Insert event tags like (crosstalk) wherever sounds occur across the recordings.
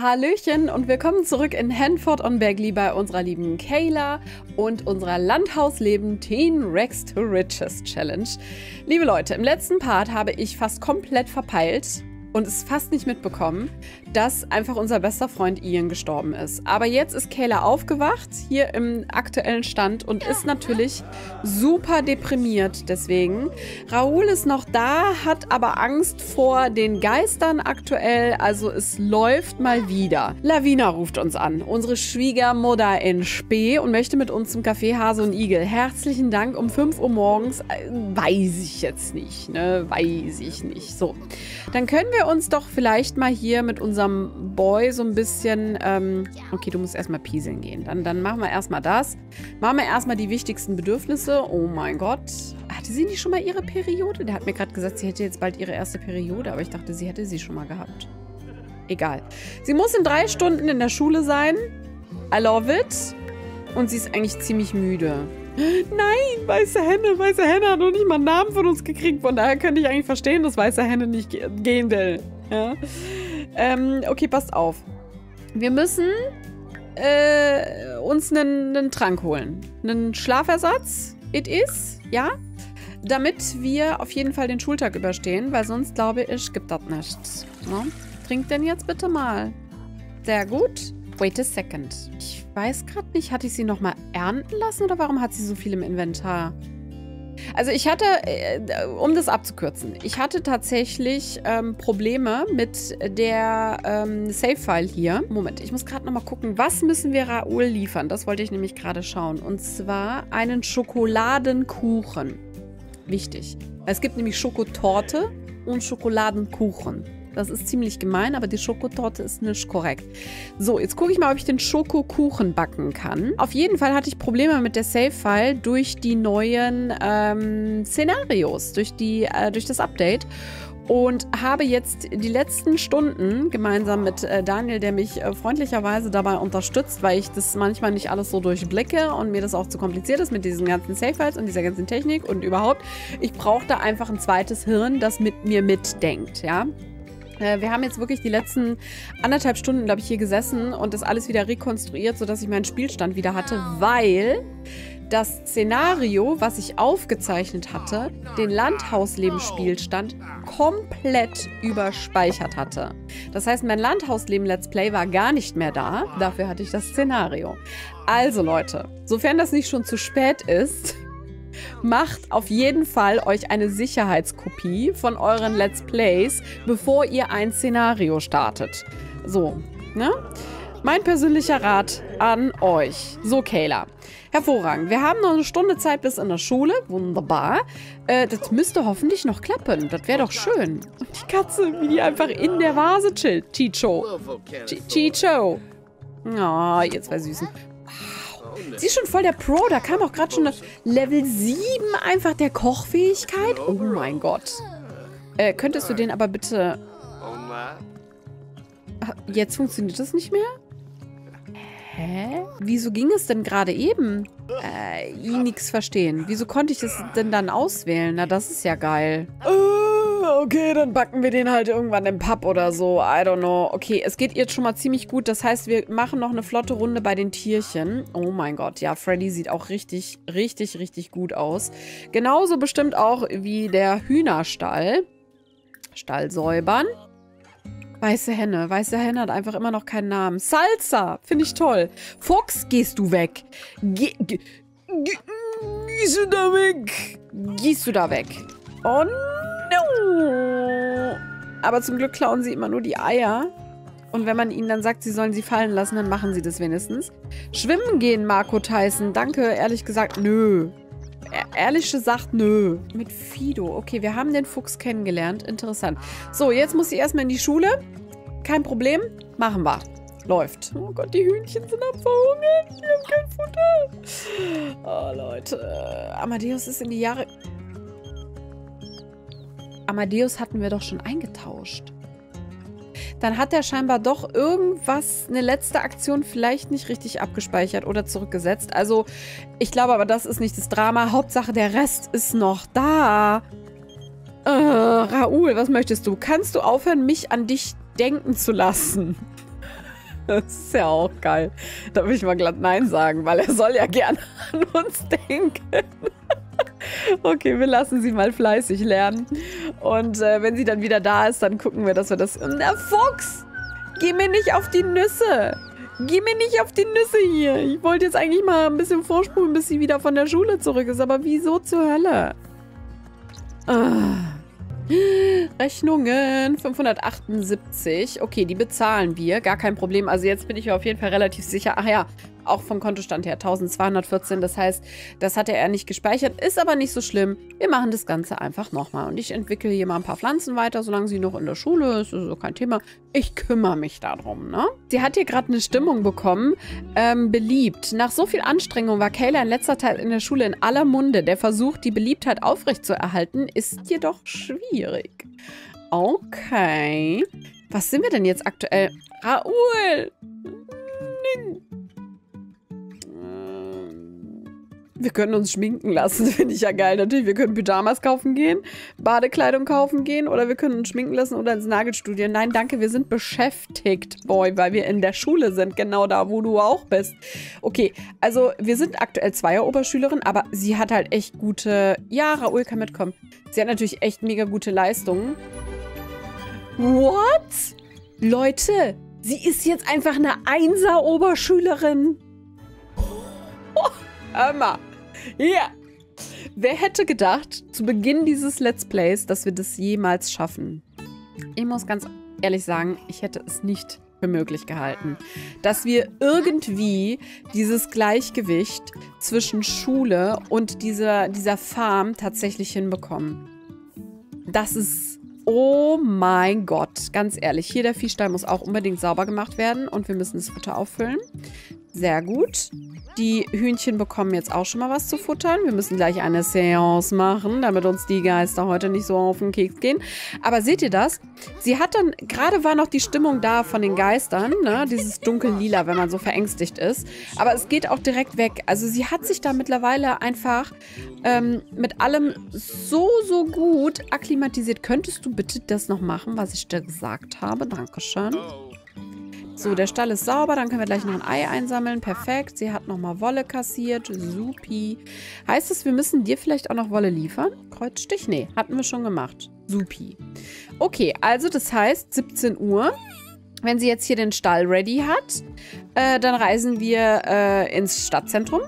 Hallöchen und willkommen zurück in Hanford on Bagley bei unserer lieben Kayla und unserer Landhausleben Teen Rex to Riches Challenge. Liebe Leute, im letzten Part habe ich fast komplett verpeilt, und es fast nicht mitbekommen, dass einfach unser bester Freund Ian gestorben ist. Aber jetzt ist Kayla aufgewacht, hier im aktuellen Stand und ist natürlich super deprimiert deswegen. Raoul ist noch da, hat aber Angst vor den Geistern aktuell, also es läuft mal wieder. Lavina ruft uns an, unsere Schwiegermutter in Spee und möchte mit uns zum Café Hase und Igel. Herzlichen Dank um 5 Uhr morgens. Äh, weiß ich jetzt nicht, ne? Weiß ich nicht. So, dann können wir uns doch vielleicht mal hier mit unserem Boy so ein bisschen... Ähm, okay, du musst erstmal pieseln gehen. Dann, dann machen wir erstmal das. Machen wir erstmal die wichtigsten Bedürfnisse. Oh mein Gott. Hatte sie nicht schon mal ihre Periode? Der hat mir gerade gesagt, sie hätte jetzt bald ihre erste Periode, aber ich dachte, sie hätte sie schon mal gehabt. Egal. Sie muss in drei Stunden in der Schule sein. I love it. Und sie ist eigentlich ziemlich müde. Nein, weiße Henne, weiße Henne hat noch nicht mal einen Namen von uns gekriegt. Von daher könnte ich eigentlich verstehen, dass weiße Henne nicht gehen will. Ja. Ähm, okay, passt auf. Wir müssen äh, uns einen, einen Trank holen. Einen Schlafersatz, it is, ja? Damit wir auf jeden Fall den Schultag überstehen, weil sonst, glaube ich, gibt das nichts. Ne? Trink denn jetzt bitte mal. Sehr gut. Wait a second. Ich weiß gerade nicht, hatte ich sie nochmal ernten lassen oder warum hat sie so viel im Inventar? Also ich hatte, äh, um das abzukürzen, ich hatte tatsächlich ähm, Probleme mit der ähm, Save-File hier. Moment, ich muss gerade nochmal gucken, was müssen wir Raoul liefern? Das wollte ich nämlich gerade schauen. Und zwar einen Schokoladenkuchen. Wichtig. Es gibt nämlich Schokotorte und Schokoladenkuchen. Das ist ziemlich gemein, aber die Schokotorte ist nicht korrekt. So, jetzt gucke ich mal, ob ich den Schokokuchen backen kann. Auf jeden Fall hatte ich Probleme mit der Save-File durch die neuen ähm, Szenarios, durch, die, äh, durch das Update und habe jetzt die letzten Stunden gemeinsam mit äh, Daniel, der mich äh, freundlicherweise dabei unterstützt, weil ich das manchmal nicht alles so durchblicke und mir das auch zu kompliziert ist mit diesen ganzen Save-Files und dieser ganzen Technik und überhaupt. Ich brauchte einfach ein zweites Hirn, das mit mir mitdenkt, ja. Äh, wir haben jetzt wirklich die letzten anderthalb Stunden, glaube ich, hier gesessen und das alles wieder rekonstruiert, sodass ich meinen Spielstand wieder hatte, weil das Szenario, was ich aufgezeichnet hatte, den Landhausleben-Spielstand komplett überspeichert hatte. Das heißt, mein Landhausleben-Let's Play war gar nicht mehr da. Dafür hatte ich das Szenario. Also Leute, sofern das nicht schon zu spät ist, macht auf jeden Fall euch eine Sicherheitskopie von euren Let's Plays, bevor ihr ein Szenario startet. So, ne? Mein persönlicher Rat an euch. So, Kayla. Hervorragend. Wir haben noch eine Stunde Zeit bis in der Schule. Wunderbar. Äh, das müsste hoffentlich noch klappen. Das wäre doch schön. Und die Katze, wie die einfach in der Vase chillt. Chicho. Chicho. Oh, jetzt war süßen. Sie ist schon voll der Pro. Da kam auch gerade schon das Level 7 einfach der Kochfähigkeit. Oh mein Gott. Äh, könntest du den aber bitte... Ah, jetzt funktioniert das nicht mehr? Hä? Wieso ging es denn gerade eben? Äh, ich nichts verstehen. Wieso konnte ich es denn dann auswählen? Na, das ist ja geil. Uh, okay, dann backen wir den halt irgendwann im Pub oder so. I don't know. Okay, es geht jetzt schon mal ziemlich gut. Das heißt, wir machen noch eine flotte Runde bei den Tierchen. Oh mein Gott, ja, Freddy sieht auch richtig, richtig, richtig gut aus. Genauso bestimmt auch wie der Hühnerstall. Stall säubern. Weiße Henne. Weiße Henne hat einfach immer noch keinen Namen. Salsa. Finde ich toll. Fuchs, gehst du weg. Ge ge ge gehst du da weg? Gehst du da weg? Oh no. Aber zum Glück klauen sie immer nur die Eier. Und wenn man ihnen dann sagt, sie sollen sie fallen lassen, dann machen sie das wenigstens. Schwimmen gehen, Marco Tyson. Danke, ehrlich gesagt, nö. Ehrlich gesagt, nö. Mit Fido. Okay, wir haben den Fuchs kennengelernt. Interessant. So, jetzt muss sie erstmal in die Schule. Kein Problem. Machen wir. Läuft. Oh Gott, die Hühnchen sind am Verhungern. Die haben kein Futter. Oh, Leute. Amadeus ist in die Jahre... Amadeus hatten wir doch schon eingetauscht dann hat er scheinbar doch irgendwas, eine letzte Aktion vielleicht nicht richtig abgespeichert oder zurückgesetzt. Also ich glaube aber, das ist nicht das Drama. Hauptsache, der Rest ist noch da. Äh, Raoul, was möchtest du? Kannst du aufhören, mich an dich denken zu lassen? (laughs) Das ist ja auch geil. Da will ich mal glatt Nein sagen, weil er soll ja gerne an uns denken. Okay, wir lassen sie mal fleißig lernen. Und äh, wenn sie dann wieder da ist, dann gucken wir, dass wir das... Na, Fuchs! Geh mir nicht auf die Nüsse! Geh mir nicht auf die Nüsse hier! Ich wollte jetzt eigentlich mal ein bisschen vorspulen, bis sie wieder von der Schule zurück ist. Aber wieso zur Hölle? Ah. Rechnungen 578. Okay, die bezahlen wir. Gar kein Problem. Also jetzt bin ich mir auf jeden Fall relativ sicher. Ach ja, auch vom Kontostand her 1214. Das heißt, das hatte er nicht gespeichert. Ist aber nicht so schlimm. Wir machen das Ganze einfach nochmal. Und ich entwickle hier mal ein paar Pflanzen weiter, solange sie noch in der Schule ist. Ist so kein Thema. Ich kümmere mich darum, ne? Sie hat hier gerade eine Stimmung bekommen. Ähm, beliebt. Nach so viel Anstrengung war Kayla in letzter Zeit in der Schule in aller Munde. Der Versuch, die Beliebtheit aufrechtzuerhalten, ist jedoch schwierig. Okay. Was sind wir denn jetzt aktuell? Raoul! Wir können uns schminken lassen, (laughs) finde ich ja geil. Natürlich, wir können Pyjamas kaufen gehen, Badekleidung kaufen gehen oder wir können uns schminken lassen oder ins Nagelstudio. Nein, danke, wir sind beschäftigt, Boy, weil wir in der Schule sind, genau da, wo du auch bist. Okay, also wir sind aktuell Zweier-Oberschülerin, aber sie hat halt echt gute... Ja, Raoul kann mitkommen. Sie hat natürlich echt mega gute Leistungen. What? Leute, sie ist jetzt einfach eine Einser-Oberschülerin. Oh, hör mal. Ja. Wer hätte gedacht, zu Beginn dieses Let's Plays, dass wir das jemals schaffen? Ich muss ganz ehrlich sagen, ich hätte es nicht für möglich gehalten, dass wir irgendwie dieses Gleichgewicht zwischen Schule und dieser, dieser Farm tatsächlich hinbekommen. Das ist, oh mein Gott, ganz ehrlich, hier der Viehstall muss auch unbedingt sauber gemacht werden und wir müssen das Futter auffüllen. Sehr gut. Die Hühnchen bekommen jetzt auch schon mal was zu futtern. Wir müssen gleich eine Seance machen, damit uns die Geister heute nicht so auf den Keks gehen. Aber seht ihr das? Sie hat dann, gerade war noch die Stimmung da von den Geistern, ne? dieses dunkel-lila, wenn man so verängstigt ist. Aber es geht auch direkt weg. Also sie hat sich da mittlerweile einfach ähm, mit allem so, so gut akklimatisiert. Könntest du bitte das noch machen, was ich dir gesagt habe? Dankeschön. So, der Stall ist sauber. Dann können wir gleich noch ein Ei einsammeln. Perfekt. Sie hat nochmal Wolle kassiert. Supi. Heißt es, wir müssen dir vielleicht auch noch Wolle liefern? Kreuzstich? Nee, hatten wir schon gemacht. Supi. Okay, also das heißt 17 Uhr. Wenn sie jetzt hier den Stall ready hat, äh, dann reisen wir äh, ins Stadtzentrum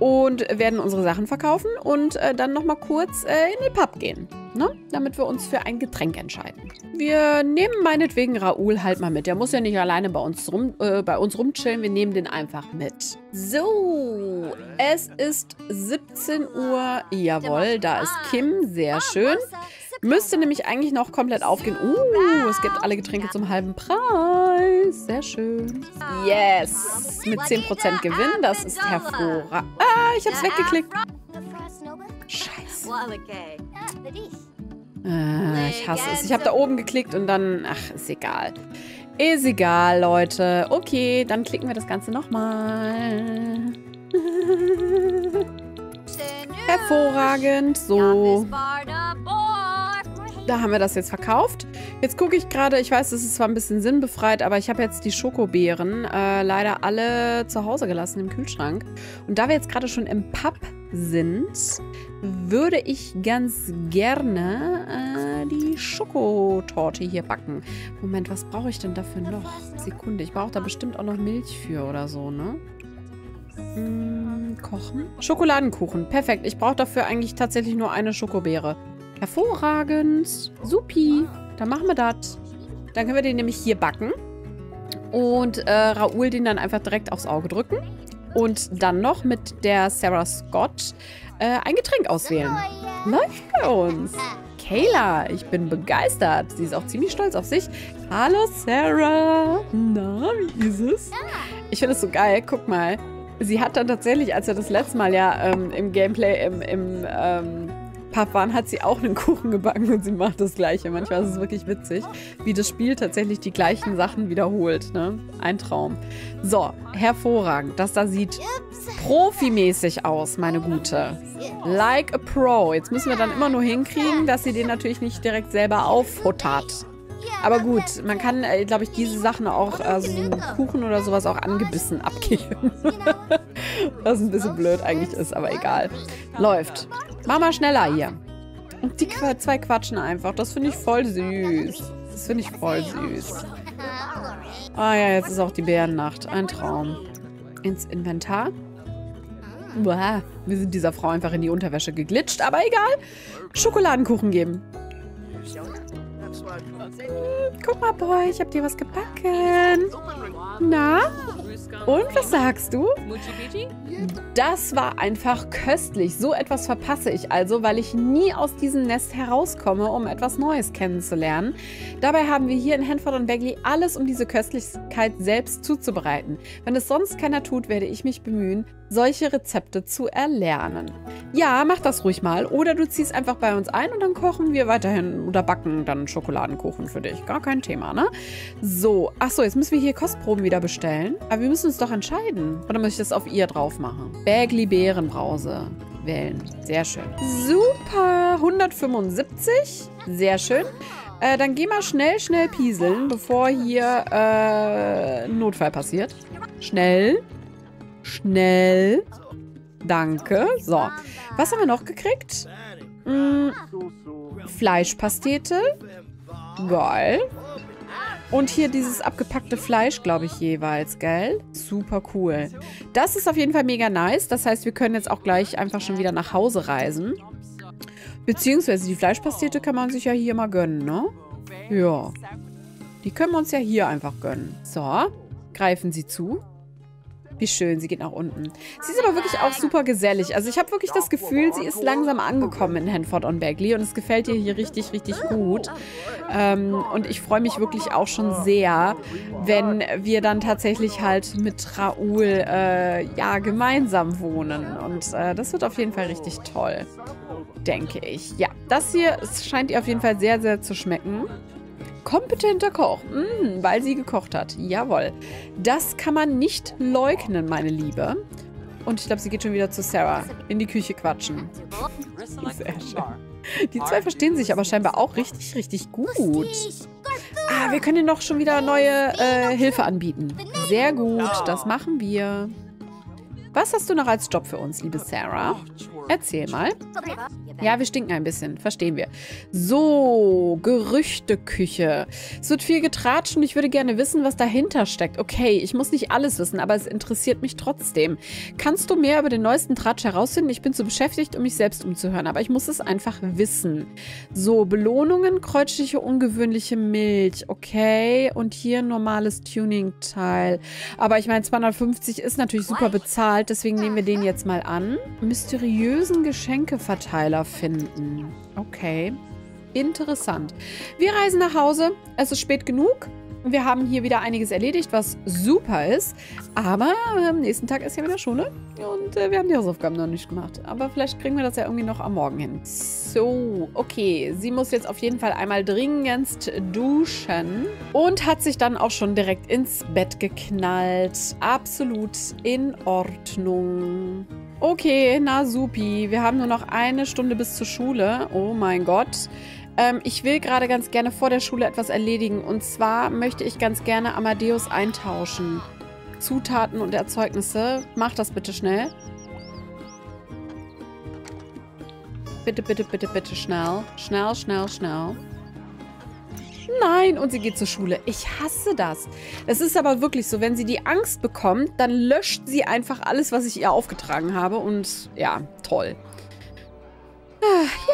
und werden unsere Sachen verkaufen und äh, dann nochmal kurz äh, in den Pub gehen ne? damit wir uns für ein Getränk entscheiden. Wir nehmen meinetwegen Raoul halt mal mit. Der muss ja nicht alleine bei uns, rum, äh, bei uns rumchillen. Wir nehmen den einfach mit. So, es ist 17 Uhr. Jawohl, da ist Kim. Sehr schön. Müsste nämlich eigentlich noch komplett aufgehen. Uh, es gibt alle Getränke zum halben Preis. Sehr schön. Yes. Mit 10% Gewinn. Das ist hervorragend. Ah, ich hab's weggeklickt. Scheiße. Äh, ich hasse es. Ich habe da oben geklickt und dann... Ach, ist egal. Ist egal, Leute. Okay, dann klicken wir das Ganze nochmal. (laughs) Hervorragend. So. Da haben wir das jetzt verkauft. Jetzt gucke ich gerade, ich weiß, das ist zwar ein bisschen sinnbefreit, aber ich habe jetzt die Schokobeeren äh, leider alle zu Hause gelassen im Kühlschrank. Und da wir jetzt gerade schon im Pub sind, würde ich ganz gerne äh, die Schokotorte hier backen. Moment, was brauche ich denn dafür noch? Sekunde, ich brauche da bestimmt auch noch Milch für oder so, ne? Hm, kochen? Schokoladenkuchen, perfekt. Ich brauche dafür eigentlich tatsächlich nur eine Schokobeere. Hervorragend. Supi. Dann machen wir das. Dann können wir den nämlich hier backen. Und äh, Raoul den dann einfach direkt aufs Auge drücken. Und dann noch mit der Sarah Scott äh, ein Getränk auswählen. Läuft bei uns. Kayla, ich bin begeistert. Sie ist auch ziemlich stolz auf sich. Hallo Sarah. Na, wie ist es? Ich finde es so geil. Guck mal. Sie hat dann tatsächlich, als wir das letzte Mal ja ähm, im Gameplay, im, im ähm, Waren, hat sie auch einen Kuchen gebacken und sie macht das Gleiche. Manchmal ist es wirklich witzig, wie das Spiel tatsächlich die gleichen Sachen wiederholt. Ne? Ein Traum. So, hervorragend. Das da sieht profimäßig aus, meine Gute. Like a Pro. Jetzt müssen wir dann immer nur hinkriegen, dass sie den natürlich nicht direkt selber auffuttert. Aber gut, man kann, äh, glaube ich, diese Sachen auch, also so Kuchen oder sowas auch angebissen abgeben. (laughs) Was ein bisschen blöd eigentlich ist, aber egal. Läuft. Mach mal schneller hier. Und die zwei quatschen einfach. Das finde ich voll süß. Das finde ich voll süß. Ah ja, jetzt ist auch die Bärennacht. Ein Traum. Ins Inventar. Uah, wir sind dieser Frau einfach in die Unterwäsche geglitscht, aber egal. Schokoladenkuchen geben. Guck mal, Boy, ich hab dir was gebacken. Na? Und was sagst du? Das war einfach köstlich. So etwas verpasse ich also, weil ich nie aus diesem Nest herauskomme, um etwas Neues kennenzulernen. Dabei haben wir hier in Hanford und Bagley alles, um diese Köstlichkeit selbst zuzubereiten. Wenn es sonst keiner tut, werde ich mich bemühen, solche Rezepte zu erlernen. Ja, mach das ruhig mal. Oder du ziehst einfach bei uns ein und dann kochen wir weiterhin oder backen dann Schokoladenkuchen für dich. Gar kein Thema, ne? So, achso, jetzt müssen wir hier Kostproben wieder bestellen. Aber wir müssen uns doch entscheiden. Oder muss ich das auf ihr drauf machen? Bagley Beerenbrause wählen. Sehr schön. Super, 175. Sehr schön. Äh, dann geh mal schnell, schnell pieseln, bevor hier äh, ein Notfall passiert. Schnell. Schnell. Danke. So. Was haben wir noch gekriegt? Hm, Fleischpastete. Geil. Und hier dieses abgepackte Fleisch, glaube ich, jeweils, gell? Super cool. Das ist auf jeden Fall mega nice. Das heißt, wir können jetzt auch gleich einfach schon wieder nach Hause reisen. Beziehungsweise die Fleischpastete kann man sich ja hier mal gönnen, ne? Ja. Die können wir uns ja hier einfach gönnen. So. Greifen Sie zu. Wie schön, sie geht nach unten. Sie ist aber wirklich auch super gesellig. Also ich habe wirklich das Gefühl, sie ist langsam angekommen in Hanford on Bagley und es gefällt ihr hier richtig, richtig gut. Ähm, und ich freue mich wirklich auch schon sehr, wenn wir dann tatsächlich halt mit Raoul äh, ja gemeinsam wohnen. Und äh, das wird auf jeden Fall richtig toll, denke ich. Ja, das hier scheint ihr auf jeden Fall sehr, sehr zu schmecken. Kompetenter Koch, mm, weil sie gekocht hat. Jawohl. Das kann man nicht leugnen, meine Liebe. Und ich glaube, sie geht schon wieder zu Sarah in die Küche quatschen. Sehr schön. Die zwei verstehen sich aber scheinbar auch richtig, richtig gut. Ah, wir können ihnen noch schon wieder neue äh, Hilfe anbieten. Sehr gut, das machen wir. Was hast du noch als Job für uns, liebe Sarah? Erzähl mal. Ja, wir stinken ein bisschen. Verstehen wir. So, Gerüchteküche. Es wird viel getratscht und ich würde gerne wissen, was dahinter steckt. Okay, ich muss nicht alles wissen, aber es interessiert mich trotzdem. Kannst du mehr über den neuesten Tratsch herausfinden? Ich bin zu beschäftigt, um mich selbst umzuhören, aber ich muss es einfach wissen. So, Belohnungen, kreuzliche, ungewöhnliche Milch. Okay, und hier normales Tuning-Teil. Aber ich meine, 250 ist natürlich super bezahlt, deswegen nehmen wir den jetzt mal an. Mysteriösen Geschenkeverteiler finden. Okay. Interessant. Wir reisen nach Hause. Es ist spät genug. Wir haben hier wieder einiges erledigt, was super ist. Aber am nächsten Tag ist ja wieder Schule. Und äh, wir haben die Hausaufgaben noch nicht gemacht. Aber vielleicht kriegen wir das ja irgendwie noch am Morgen hin. So, okay. Sie muss jetzt auf jeden Fall einmal dringendst duschen. Und hat sich dann auch schon direkt ins Bett geknallt. Absolut in Ordnung. Okay, na supi. Wir haben nur noch eine Stunde bis zur Schule. Oh mein Gott. Ähm, ich will gerade ganz gerne vor der Schule etwas erledigen. Und zwar möchte ich ganz gerne Amadeus eintauschen. Zutaten und Erzeugnisse. Mach das bitte schnell. Bitte, bitte, bitte, bitte schnell. Schnell, schnell, schnell. Nein, und sie geht zur Schule. Ich hasse das. Es ist aber wirklich so, wenn sie die Angst bekommt, dann löscht sie einfach alles, was ich ihr aufgetragen habe. Und ja, toll.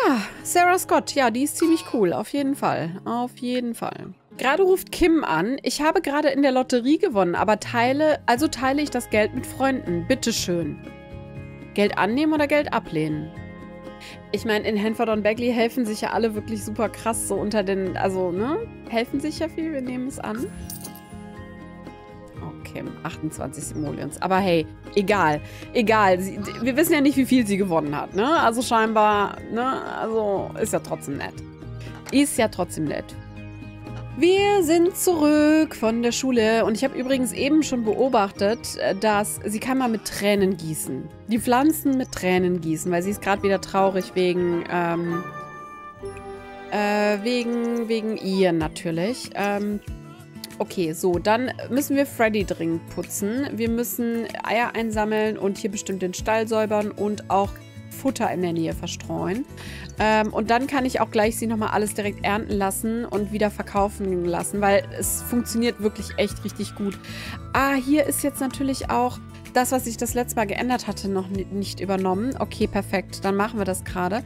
Ja, Sarah Scott, ja, die ist ziemlich cool, auf jeden Fall. Auf jeden Fall. Gerade ruft Kim an. Ich habe gerade in der Lotterie gewonnen, aber teile, also teile ich das Geld mit Freunden. Bitteschön. Geld annehmen oder Geld ablehnen? Ich meine, in Hanford und Bagley helfen sich ja alle wirklich super krass so unter den, also, ne? Helfen sich ja viel, wir nehmen es an. Okay, 28 Simoleons. Aber hey, egal. Egal. Sie, wir wissen ja nicht, wie viel sie gewonnen hat, ne? Also scheinbar, ne? Also ist ja trotzdem nett. Ist ja trotzdem nett. Wir sind zurück von der Schule und ich habe übrigens eben schon beobachtet, äh, dass sie kann mal mit Tränen gießen. Die Pflanzen mit Tränen gießen, weil sie ist gerade wieder traurig wegen, ähm, Äh, wegen, wegen Ian natürlich. Ähm, okay, so, dann müssen wir Freddy dringend putzen. Wir müssen Eier einsammeln und hier bestimmt den Stall säubern und auch Futter in der Nähe verstreuen. Ähm, und dann kann ich auch gleich sie nochmal alles direkt ernten lassen und wieder verkaufen lassen, weil es funktioniert wirklich echt richtig gut. Ah, hier ist jetzt natürlich auch das, was ich das letzte Mal geändert hatte, noch nicht übernommen. Okay, perfekt. Dann machen wir das gerade.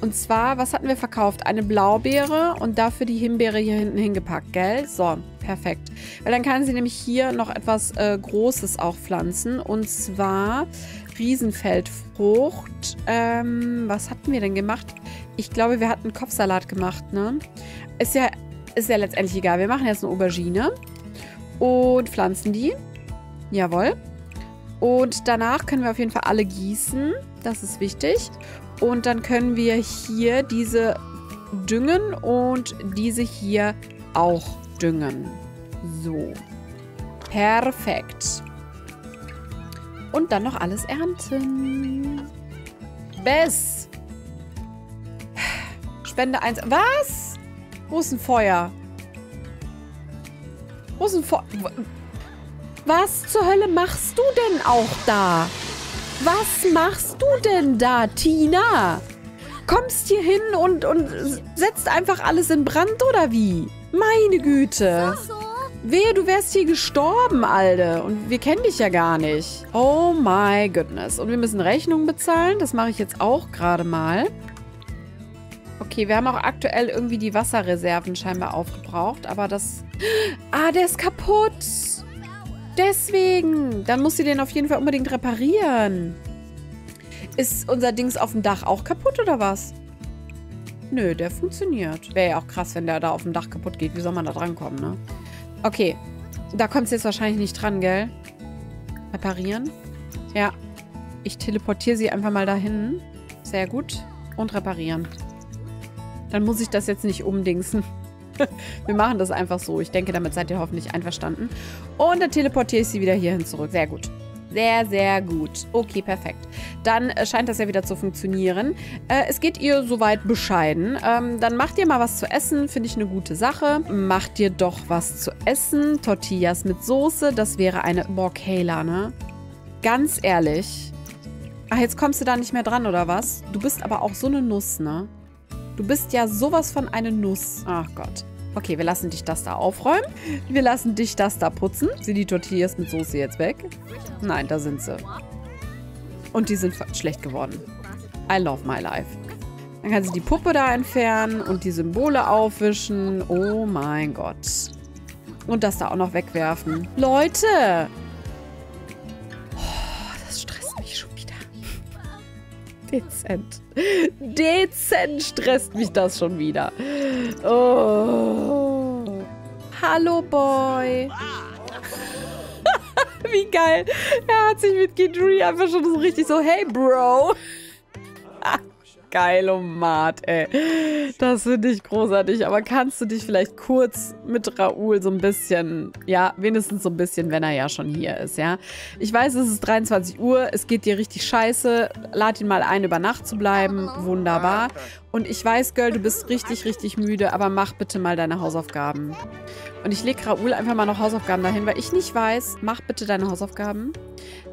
Und zwar, was hatten wir verkauft? Eine Blaubeere und dafür die Himbeere hier hinten hingepackt, gell? So, perfekt. Weil dann kann sie nämlich hier noch etwas äh, Großes auch pflanzen. Und zwar Riesenfeldfrucht. Ähm, was hatten wir denn gemacht? Ich glaube, wir hatten Kopfsalat gemacht, ne? Ist ja, ist ja letztendlich egal. Wir machen jetzt eine Aubergine und pflanzen die. Jawohl. Und danach können wir auf jeden Fall alle gießen. Das ist wichtig. Und dann können wir hier diese düngen und diese hier auch düngen. So. Perfekt. Und dann noch alles ernten. Bess. Spende 1. Was? Wo ist ein Feuer? Wo ist ein Feuer? Was zur Hölle machst du denn auch da? Was machst du denn da, Tina? Kommst hier hin und, und setzt einfach alles in Brand oder wie? Meine Güte. Wehe, du wärst hier gestorben, Alter. Und wir kennen dich ja gar nicht. Oh my goodness. Und wir müssen Rechnungen bezahlen. Das mache ich jetzt auch gerade mal. Okay, wir haben auch aktuell irgendwie die Wasserreserven scheinbar aufgebraucht. Aber das... Ah, der ist kaputt. Deswegen. Dann muss sie den auf jeden Fall unbedingt reparieren. Ist unser Dings auf dem Dach auch kaputt oder was? Nö, der funktioniert. Wäre ja auch krass, wenn der da auf dem Dach kaputt geht. Wie soll man da drankommen, ne? Okay. Da kommt es jetzt wahrscheinlich nicht dran, gell? Reparieren? Ja. Ich teleportiere sie einfach mal dahin. Sehr gut. Und reparieren. Dann muss ich das jetzt nicht umdingsen. (laughs) Wir machen das einfach so. Ich denke, damit seid ihr hoffentlich einverstanden. Und dann teleportiere ich sie wieder hierhin zurück. Sehr gut. Sehr, sehr gut. Okay, perfekt. Dann äh, scheint das ja wieder zu funktionieren. Äh, es geht ihr soweit bescheiden. Ähm, dann macht ihr mal was zu essen. Finde ich eine gute Sache. Macht ihr doch was zu essen. Tortillas mit Soße. Das wäre eine... Boah, Kayla, ne? Ganz ehrlich. Ach, jetzt kommst du da nicht mehr dran, oder was? Du bist aber auch so eine Nuss, ne? Du bist ja sowas von eine Nuss. Ach Gott. Okay, wir lassen dich das da aufräumen. Wir lassen dich das da putzen. Sind die Tortillas mit Soße jetzt weg? Nein, da sind sie. Und die sind schlecht geworden. I love my life. Dann kann sie die Puppe da entfernen und die Symbole aufwischen. Oh mein Gott. Und das da auch noch wegwerfen. Leute! Dezent. Dezent stresst mich das schon wieder. Oh. Hallo, Boy. (laughs) Wie geil. Er hat sich mit Gidri einfach schon so richtig so, hey, Bro. Geil, oh Mart, ey. Das finde ich großartig. Aber kannst du dich vielleicht kurz mit Raoul so ein bisschen, ja, wenigstens so ein bisschen, wenn er ja schon hier ist, ja? Ich weiß, es ist 23 Uhr, es geht dir richtig scheiße. Lad ihn mal ein, über Nacht zu bleiben. Wunderbar. Und ich weiß, Girl, du bist richtig, richtig müde, aber mach bitte mal deine Hausaufgaben. Und ich lege Raoul einfach mal noch Hausaufgaben dahin, weil ich nicht weiß, mach bitte deine Hausaufgaben.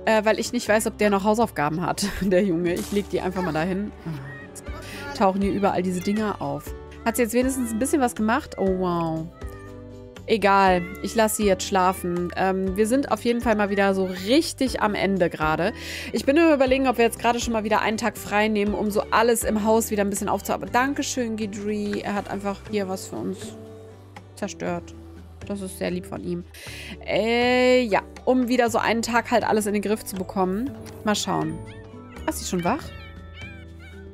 Äh, weil ich nicht weiß, ob der noch Hausaufgaben hat, (laughs) der Junge. Ich lege die einfach mal dahin. Tauchen hier überall diese Dinger auf. Hat sie jetzt wenigstens ein bisschen was gemacht? Oh, wow. Egal, ich lasse sie jetzt schlafen. Ähm, wir sind auf jeden Fall mal wieder so richtig am Ende gerade. Ich bin überlegen, ob wir jetzt gerade schon mal wieder einen Tag frei nehmen, um so alles im Haus wieder ein bisschen aufzuarbeiten. Dankeschön, Gidri. Er hat einfach hier was für uns zerstört. Das ist sehr lieb von ihm. Äh, ja, um wieder so einen Tag halt alles in den Griff zu bekommen. Mal schauen. Ist sie schon wach?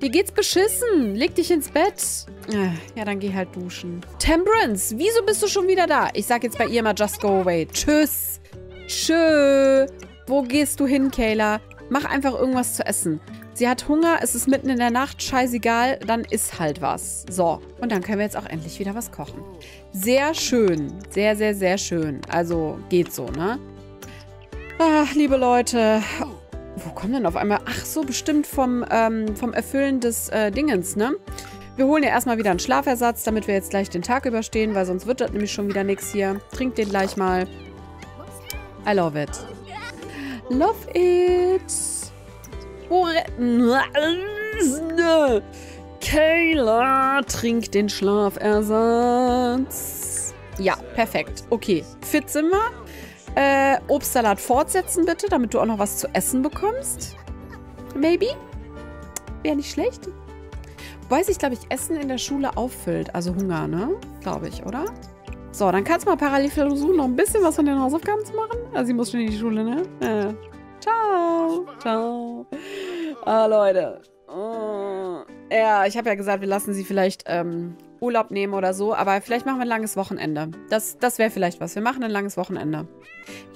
Dir geht's beschissen. Leg dich ins Bett. Äh, ja, dann geh halt duschen. Temperance, wieso bist du schon wieder da? Ich sag jetzt bei ihr mal just go away. Tschüss. Tschö. Wo gehst du hin, Kayla? Mach einfach irgendwas zu essen. Sie hat Hunger, es ist mitten in der Nacht, scheißegal, dann isst halt was. So, und dann können wir jetzt auch endlich wieder was kochen. Sehr schön. Sehr, sehr, sehr schön. Also, geht so, ne? Ach, liebe Leute. Wo kommt denn auf einmal? Ach so, bestimmt vom, ähm, vom Erfüllen des äh, Dingens, ne? Wir holen ja erstmal wieder einen Schlafersatz, damit wir jetzt gleich den Tag überstehen, weil sonst wird das nämlich schon wieder nichts hier. Trinkt den gleich mal. I love it. Love it. Kayla trinkt den Schlafersatz. Ja, perfekt. Okay, fit sind wir. Äh, Obstsalat fortsetzen bitte, damit du auch noch was zu essen bekommst. Maybe? Wäre nicht schlecht. Weiß ich, glaube ich, Essen in der Schule auffüllt. Also Hunger, ne? Glaube ich, oder? So, dann kannst du mal parallel versuchen, noch ein bisschen was von den Hausaufgaben zu machen. Also sie muss schon in die Schule, ne? Äh. Ciao. Ciao. Ah, Leute. Oh. Ja, ich habe ja gesagt, wir lassen sie vielleicht ähm, Urlaub nehmen oder so, aber vielleicht machen wir ein langes Wochenende. Das, das wäre vielleicht was. Wir machen ein langes Wochenende.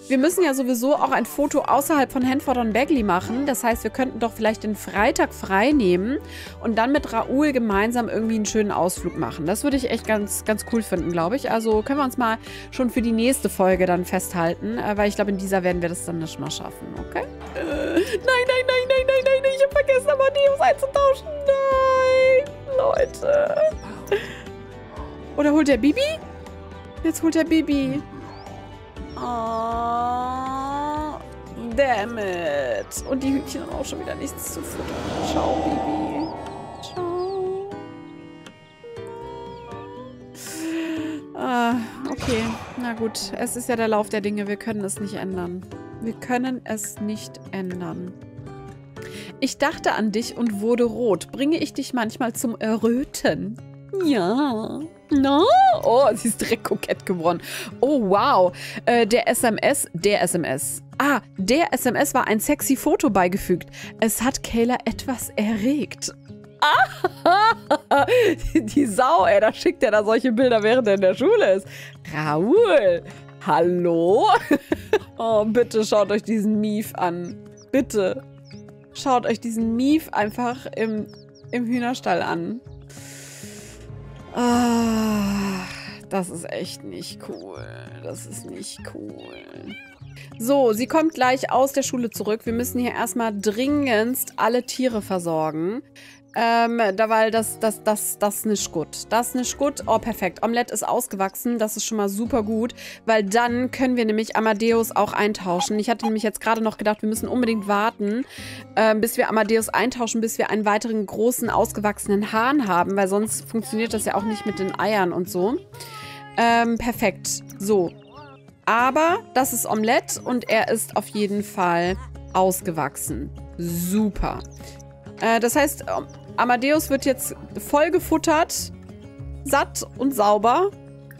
Wir müssen ja sowieso auch ein Foto außerhalb von Hanford und Bagley machen. Das heißt, wir könnten doch vielleicht den Freitag frei nehmen und dann mit Raoul gemeinsam irgendwie einen schönen Ausflug machen. Das würde ich echt ganz, ganz cool finden, glaube ich. Also können wir uns mal schon für die nächste Folge dann festhalten, äh, weil ich glaube, in dieser werden wir das dann nicht mal schaffen, okay? Äh, nein, nein, nein, nein, nein, nein, ich habe vergessen, Amadeus einzutauschen. Nein, Leute. (laughs) Oder holt er Bibi? Jetzt holt er Bibi. Oh, damn it. Und die Hühnchen haben auch schon wieder nichts zu futtern. Ciao, Bibi. Ciao. Ah, okay. Na gut. Es ist ja der Lauf der Dinge. Wir können es nicht ändern. Wir können es nicht ändern. Ich dachte an dich und wurde rot. Bringe ich dich manchmal zum Erröten? Ja. No? Oh, sie ist direkt kokett geworden. Oh, wow. Äh, der SMS, der SMS. Ah, der SMS war ein sexy Foto beigefügt. Es hat Kayla etwas erregt. Ah, (laughs) die Sau, ey, da schickt er da solche Bilder, während er in der Schule ist. Raoul, hallo? (laughs) Oh, bitte schaut euch diesen Mief an. Bitte. Schaut euch diesen Mief einfach im, im Hühnerstall an. Ah, das ist echt nicht cool. Das ist nicht cool. So, sie kommt gleich aus der Schule zurück. Wir müssen hier erstmal dringendst alle Tiere versorgen. Ähm, da, weil das, das, das, das nicht gut. Das nicht gut. Oh, perfekt. Omelette ist ausgewachsen. Das ist schon mal super gut, weil dann können wir nämlich Amadeus auch eintauschen. Ich hatte nämlich jetzt gerade noch gedacht, wir müssen unbedingt warten, äh, bis wir Amadeus eintauschen, bis wir einen weiteren großen, ausgewachsenen Hahn haben, weil sonst funktioniert das ja auch nicht mit den Eiern und so. Ähm, perfekt. So. Aber das ist Omelette und er ist auf jeden Fall ausgewachsen. Super. Äh, das heißt, Amadeus wird jetzt voll gefuttert, satt und sauber,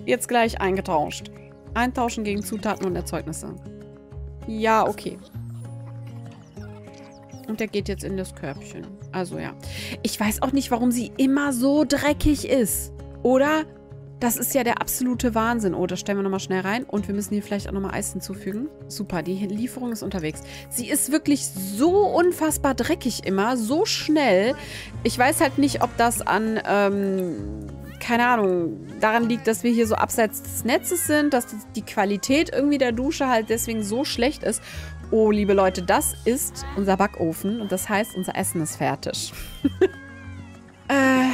jetzt gleich eingetauscht. Eintauschen gegen Zutaten und Erzeugnisse. Ja, okay. Und der geht jetzt in das Körbchen. Also ja. Ich weiß auch nicht, warum sie immer so dreckig ist. Oder? Das ist ja der absolute Wahnsinn. Oh, das stellen wir nochmal schnell rein. Und wir müssen hier vielleicht auch nochmal Eis hinzufügen. Super, die Lieferung ist unterwegs. Sie ist wirklich so unfassbar dreckig immer, so schnell. Ich weiß halt nicht, ob das an, ähm, keine Ahnung, daran liegt, dass wir hier so abseits des Netzes sind, dass die Qualität irgendwie der Dusche halt deswegen so schlecht ist. Oh, liebe Leute, das ist unser Backofen und das heißt, unser Essen ist fertig. (laughs) äh...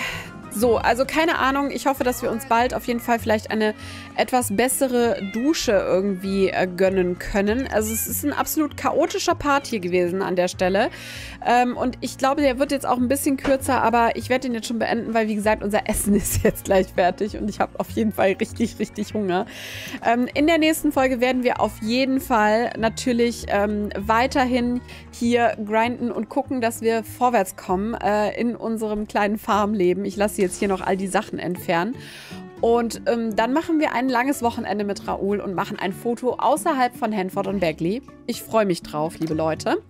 So, also keine Ahnung. Ich hoffe, dass wir uns bald auf jeden Fall vielleicht eine etwas bessere Dusche irgendwie äh, gönnen können. Also es ist ein absolut chaotischer Part hier gewesen an der Stelle. Ähm, und ich glaube, der wird jetzt auch ein bisschen kürzer, aber ich werde den jetzt schon beenden, weil wie gesagt, unser Essen (laughs) ist jetzt gleich fertig und ich habe auf jeden Fall richtig, richtig Hunger. Ähm, in der nächsten Folge werden wir auf jeden Fall natürlich ähm, weiterhin hier grinden und gucken, dass wir vorwärts kommen äh, in unserem kleinen Farmleben. Ich lasse jetzt hier noch all die Sachen entfernen. Und ähm, dann machen wir ein langes Wochenende mit Raoul und machen ein Foto außerhalb von Hanford und Bagley. Ich freue mich drauf, liebe Leute.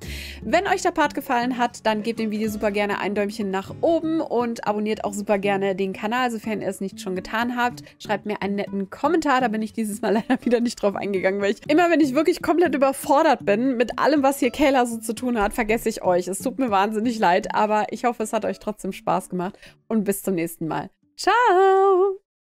Wenn euch der Part gefallen hat, dann gebt dem Video super gerne ein Däumchen nach oben und abonniert auch super gerne den Kanal, sofern ihr es nicht schon getan habt. Schreibt mir einen netten Kommentar, da bin ich dieses Mal (laughs) leider wieder nicht drauf eingegangen, weil ich immer, wenn ich wirklich komplett überfordert bin mit allem, was hier Kayla so zu tun hat, vergesse ich euch. Es tut mir wahnsinnig leid, aber ich hoffe, es hat euch trotzdem Spaß gemacht und bis zum nächsten Mal. Ciao!